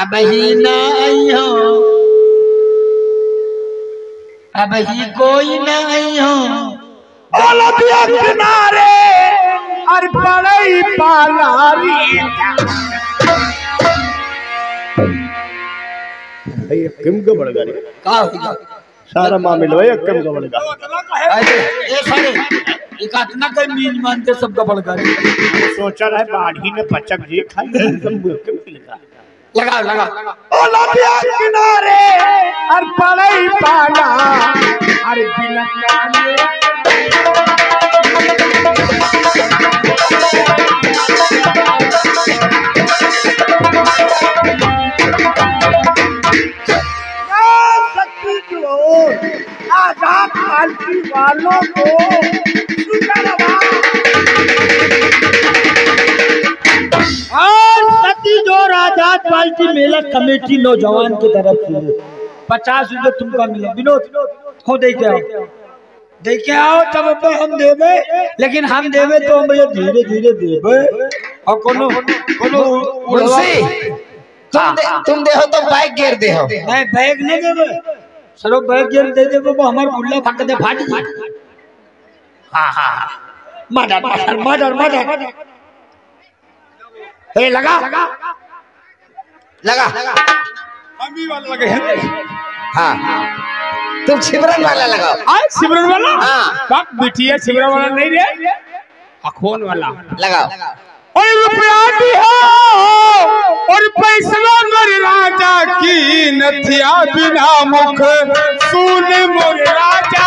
अब ही ना आई हो अब ही कोई ना आई हो किनारे और बड़ई पालारी किम का बड़गा का होगा सारा मामला भैया किम का बड़गा अरे ये सारे एक इतना कर मीन मानते सब का बड़का सोचा रहा बाढ़ी ने पचक जी खाई लगाओ लगाओ ओलबिया किनारे और बड़ई पाला और बिलकाने आज़ाद पार्टी वालों आज़ाद मेला कमेटी नौजवान की तरफ़ से पचास रुपए तुमको मिले। विनोद हो दे के आओ दे के आओ तब पे हम देवे लेकिन हम देवे तो हम भैया धीरे धीरे देवे और कोनो कोनो मुंशी तुम दे, तुम दे हो तो बाइक गिर दे हो। नहीं बैग नहीं देवे सरो बैग गिर दे देवे वो हमार गुल्ला फाट दे फाट हाँ हाँ हाँ। मदर मदर मदर मदर ए लगा। लगा। अमी वाला लगे हैं हाँ। तुम छिबरन वाला लगाओ। सिमरन वाला? हाँ। बाप बिटिया सिमरन वाला नहीं रे अखोन वाला। लगाओ। और रुपया भी हो और पैसा मोर राजा की नथिया बिना मुख। सुन मोर राजा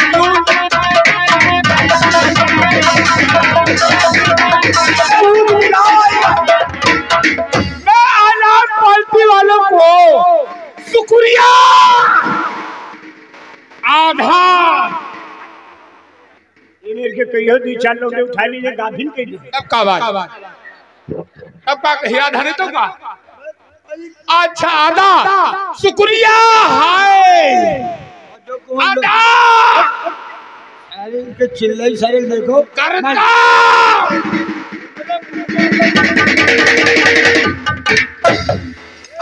कहियो दी चार लोग ने उठा लीजिए गाभिन के लिए। अब का बात? अब का कहिया धने तो का? अच्छा आदा। शुक्रिया हाय। आदा। अरे इनके चिल्लाई सारे देखो करता।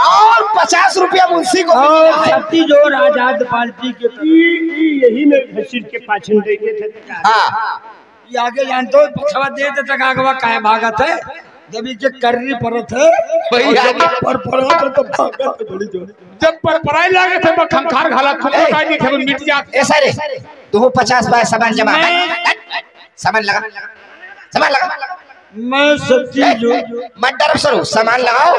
और पचास रुपया मुंशी को और है। ज़ोर आज़ाद पार्टी के यही में हसीर के पाछन दे के थे। हाँ। ये आगे जानते हो पछवा दे दे तक आगवा काहे भागत है? जब ये करनी परत है वही जब आगे। पर पड़ा तो भागत बड़ी ज़ोर जब पर पराई लागे थे खंखार घाला खुद ए। का नहीं थे मिट जात। ऐसा रे तू पचास बार सामान जमा। सामान लगा। सामान लगा। मैं सती जो मत डरो सरो सामान लगाओ।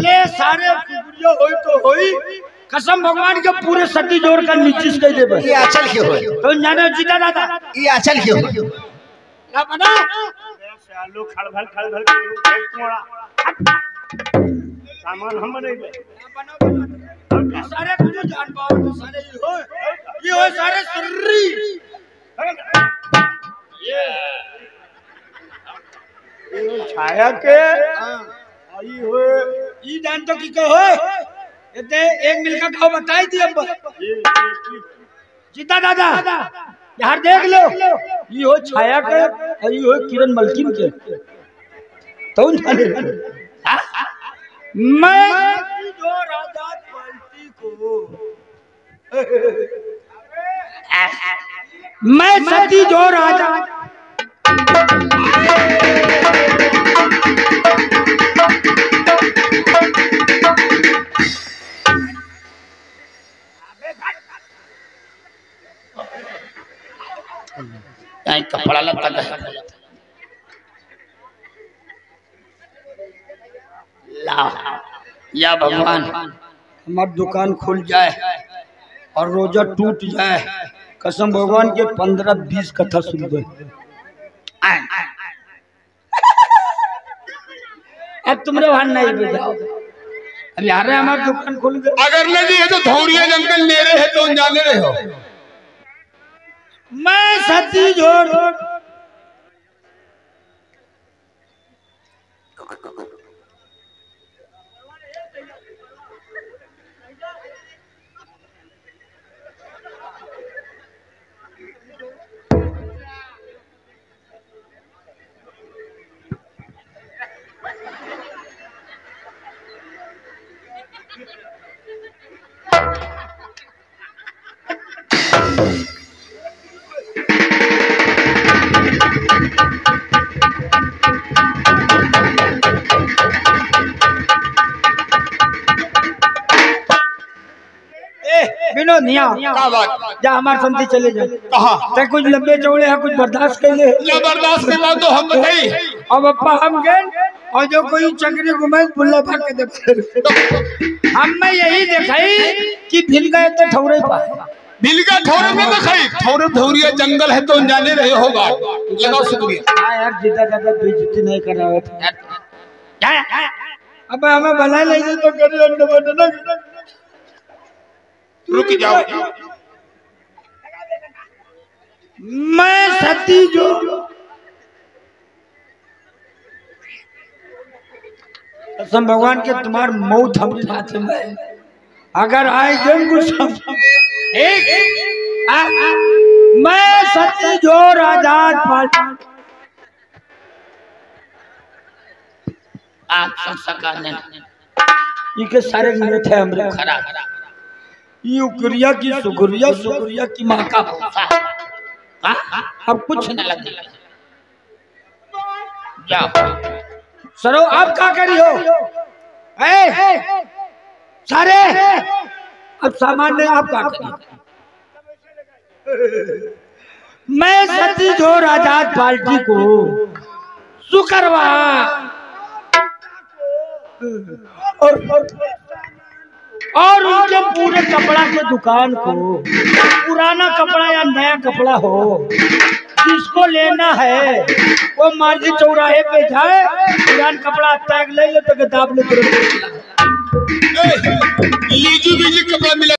ले सारे होई तो होई। कसम भगवान के पूरे सती ज़ोर का नीचिस कह देबे ये अचल क्यों हो? तो जाने जीता दादा। ये अचल क्यों हो? ना बना सालो खड़भल खड़भल के कोड़ा। सामान हम नहीं सारे कुछ जान पाओ तो सारे ये हो ये हो सारे सर्री छाया के आई हुए। ई जान तो की कहो। एते एक मिल का खाओ, बताई दी अब। जीता दादा, यार देख लो। ये हो छाया के और ये हो किरण मलकिन के। तो जाने मैं। जो राजा पार्टी को मैं सती जो राजा। यहाँ कपड़ा लता का ला या भगवान हमार दुकान खुल जाए और रोजा टूट जाए। कसम भगवान के पंद्रह बीस कथा सुन दे। अब तुमरे वहाँ नहीं आ रहे हैं हमारी दुकान खोल दे अगर न दिए तो धौरिया जंगल नेरे है तो जाने रहे हो। मैं सती जोड़ क्या बात? जा हमारे संति चले जा। कहा? ते कुछ लंबे चौड़े हैं कुछ बर्दाश्त कर ले। ज़बरदस्त के बाद तो हम बताई? अब अप्पा हम गए और जो कोई चक्री घुमाए बुल्ला भाग के देख। हम में यही दिखाई कि भिल गए तो ठौरे पाए बिलगा ठौरे में तो खाई ठौरे धौरिया जंगल है तो जाने रहे होगा। लगाओ शुक्रिया। हाँ यार जीता दादा बेइज्जती नहीं कर रहा था अब हमें भला नहीं तो करिए अंडे बंडे ना रुक जाओ। मैं सती जो कसम भगवान के तुम्हार मौत हम हाथ में। अगर आए जन कुछ एक। आ, आ, मैं सती जो आज़ाद पार्टी आप संस्कार ने ये सारे है हमरे। खरा ये उकरिया की सुकुरिया सुकुरिया की माँ का अब कुछ न न लगे सरो आप क्या करी हो? ए, सारे अब सामान्य आप क्या करी मैं सती ज़ोर आज़ाद पार्टी को शुक्रवा और और उनके पूरे कपड़ा के दुकान को, पुराना कपड़ा या नया कपड़ा हो, जिसको लेना है, वो मार्जी चौराहे पे जाए, पुरान कपड़ा टैग ले ले तो किताब ले तुरंत लीजू बीजी कपड़ा मिला।